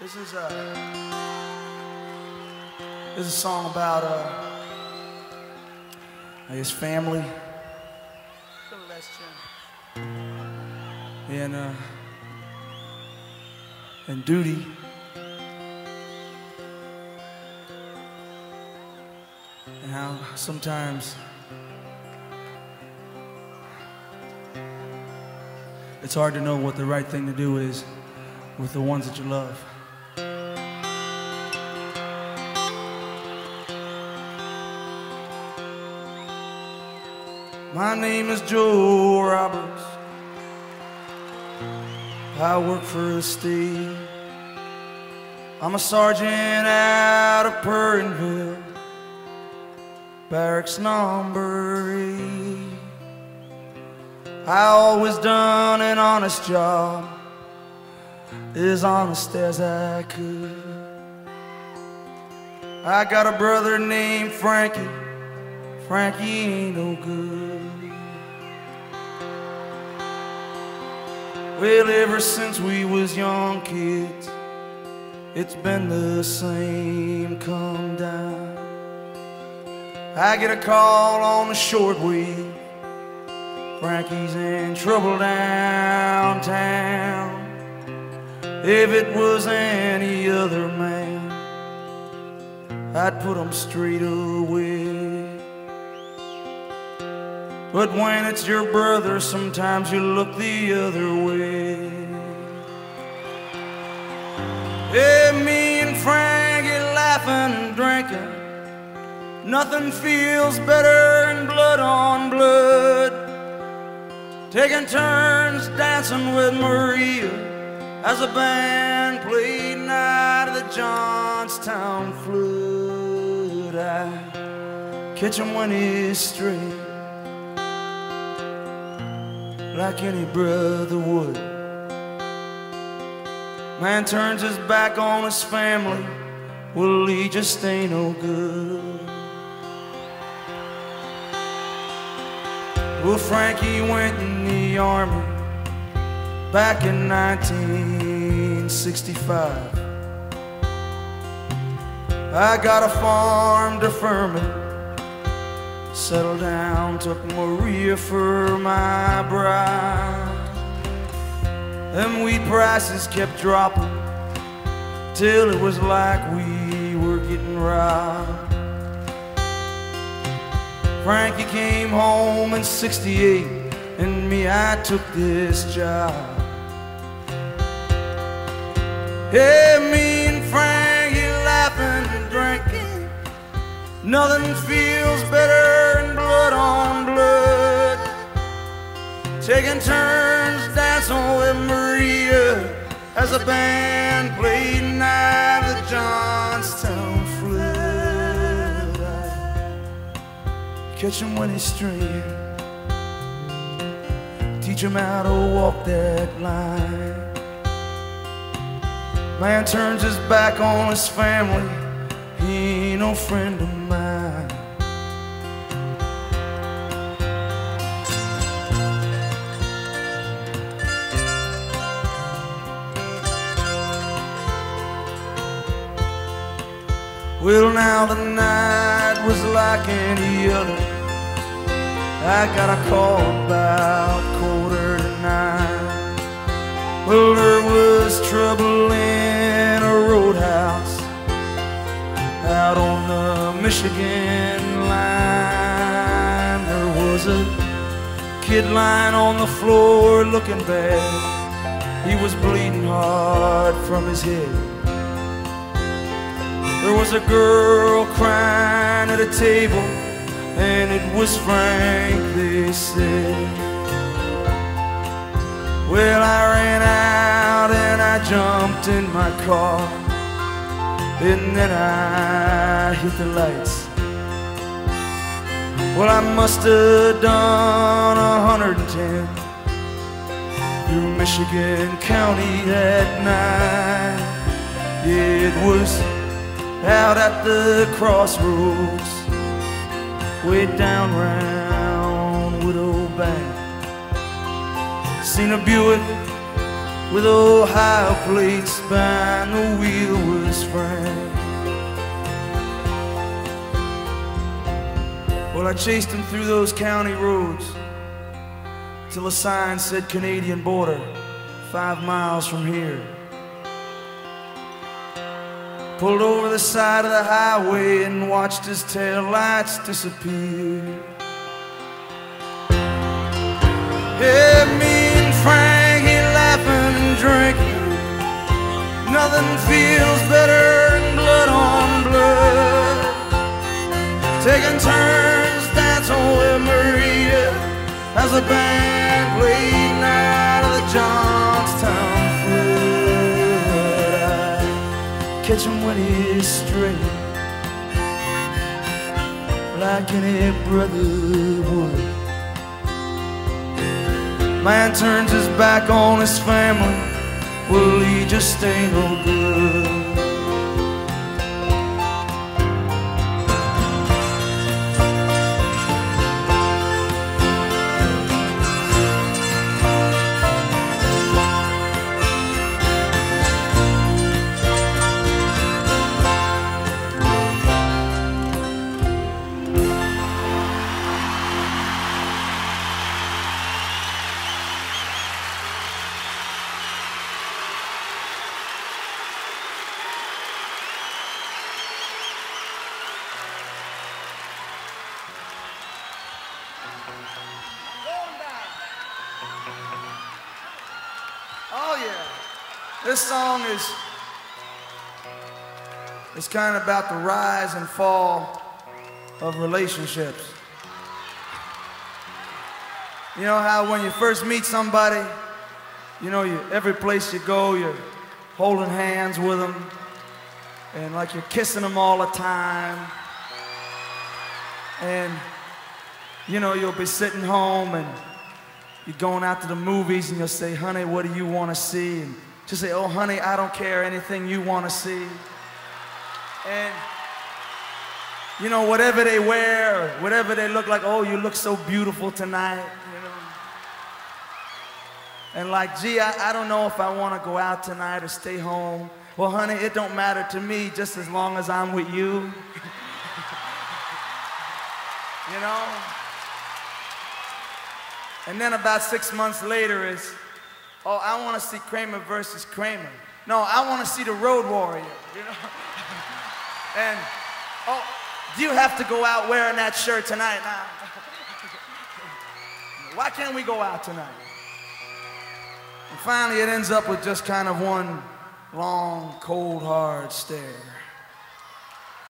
This is a this is a song about uh, his family, and uh, and duty. And how sometimes it's hard to know what the right thing to do is with the ones that you love. My name is Joe Roberts. I work for state. I'm a sergeant out of Purrineville, barracks number eight. I always done an honest job, as honest as I could. I got a brother named Frankie. Frankie ain't no good. Well, ever since we was young kids, it's been the same come down. I get a call on the shortwave. Frankie's in trouble downtown. If it was any other man, I'd put him straight away. But when it's your brother, sometimes you look the other way. Me and Frankie laughing and drinking. Nothing feels better than blood on blood. Taking turns dancing with Maria as the band played Night of the Johnstown Flood. I catch him when he's straight like any brother would. Man turns his back on his family, well, he just ain't no good. Well, Frankie went in the army back in 1965. I got a farm deferment Settled down, took Maria for my bride. Them wheat prices kept dropping till it was like we were getting robbed. Frankie came home in 68, and me, I took this job. Hey, me and Frankie laughing and drinking. Nothing feels better blood on blood. Taking turns dancing with Maria as the band played Night of the Johnstown Flood. Catch him when he's straying. Teach him how to walk that line. Man turns his back on his family. He ain't no friend of mine. Well, now the night was like any other. I got a call about quarter to nine. Well, there was trouble in a roadhouse out on the Michigan line. There was a kid lying on the floor looking bad. He was bleeding hard from his head. There was a girl crying at a table, and it was Frank, they said. Well, I ran out and I jumped in my car, and then I hit the lights. Well, I must have done a hundred and ten through Michigan County that night. It was out at the crossroads, way down round Widow Bank. Seen a Buick with Ohio plates span, the wheel was framed. Well, I chased him through those county roads till a sign said Canadian border, five miles from here. Pulled over the side of the highway and watched his tail lights disappear. Yeah, me and Frankie laughing and drinking. Nothing feels better than blood on blood. Taking turns dancing with Maria as the band played night of the Johnstown catch him when he's straight like any brother would. Man turns his back on his family, well, he just ain't no good. This song is it's kind of about the rise and fall of relationships. You know how when you first meet somebody, you know, you, every place you go, you're holding hands with them, and like you're kissing them all the time. And, you know, you'll be sitting home and you're going out to the movies and you'll say, honey, what do you want to see? And to say, oh, honey, I don't care anything you want to see. And, you know, whatever they wear, whatever they look like, oh, you look so beautiful tonight, you know. And like, gee, I, I don't know if I want to go out tonight or stay home. Well, honey, it don't matter to me just as long as I'm with you. you know? And then about six months later is, oh, I want to see Kramer versus Kramer. No, I want to see the Road Warrior, you know? and, oh, do you have to go out wearing that shirt tonight now? Why can't we go out tonight? And finally, it ends up with just kind of one long, cold, hard stare.